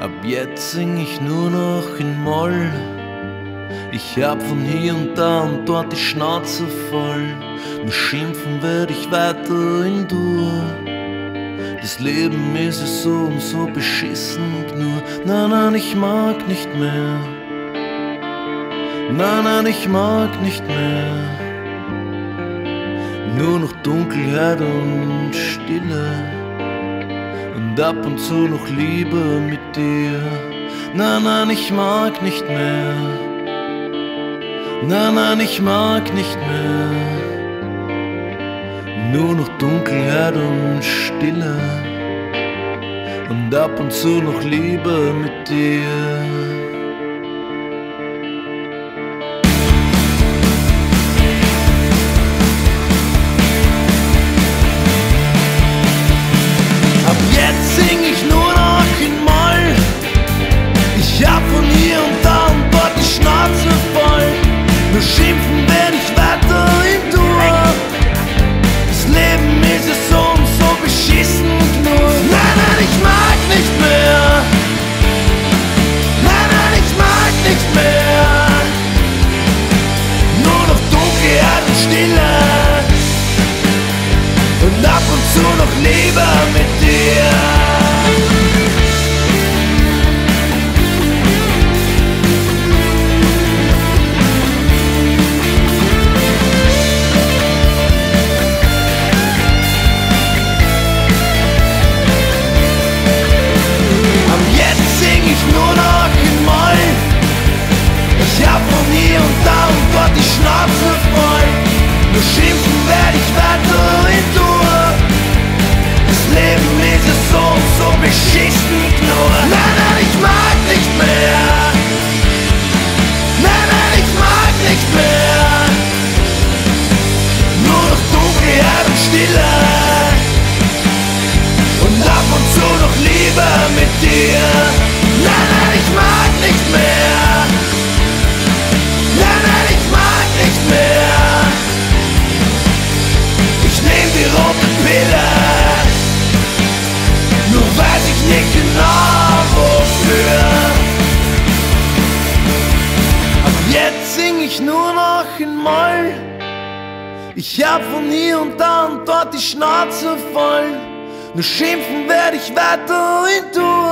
Ab jetzt sing ich nur noch in Moll. Ich hab von hier und da und dort die Schnauze voll. Nur schimpfen werd ich weiterhin durch. Das Leben ist es so und so beschissen nur. Nein, nein, ich mag nicht mehr. Nein, nein, ich mag nicht mehr. Nur noch Dunkelheit und Stille. Und ab und zu noch Liebe mit dir. Nein, nein, ich mag nicht mehr. Nein, nein, ich mag nicht mehr. Nur noch Dunkelheit und Stille. Und ab und zu noch Liebe mit dir. Nur Dunkelheit und ab und zu noch Liebe mit dir. Nein, nein, ich mag nicht mehr. Nein, nein, ich mag nicht mehr. Ich nehm die rote Pille. Nur weiß ich nicht genau wofür. Ab jetzt sing ich nur noch in Moll. Ich hab von hier und da und dort die Schnauze voll. Nur schimpfen werd ich weiterhin durch.